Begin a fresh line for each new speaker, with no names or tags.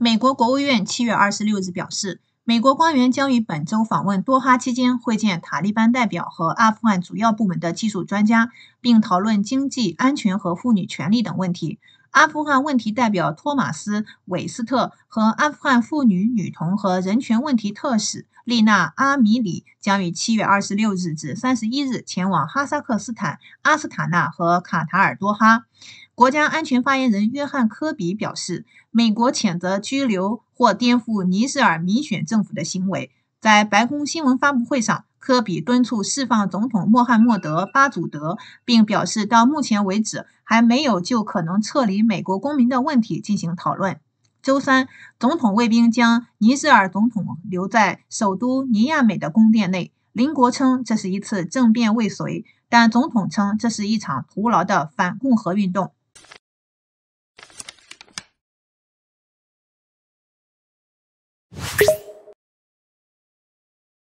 美国国务院七月二十六日表示，美国官员将于本周访问多哈期间会见塔利班代表和阿富汗主要部门的技术专家，并讨论经济、安全和妇女权利等问题。阿富汗问题代表托马斯·韦斯特和阿富汗妇女、女童和人权问题特使丽娜·阿米里将于七月二十六日至三十一日前往哈萨克斯坦阿斯塔纳和卡塔尔多哈。国家安全发言人约翰·科比表示，美国谴责拘留或颠覆尼日尔民选政府的行为。在白宫新闻发布会上，科比敦促释放总统穆罕默德·巴祖德，并表示到目前为止还没有就可能撤离美国公民的问题进行讨论。周三，总统卫兵将尼日尔总统留在首都尼亚美的宫殿内。邻国称这是一次政变未遂，但总统称这是一场徒劳的反共和运动。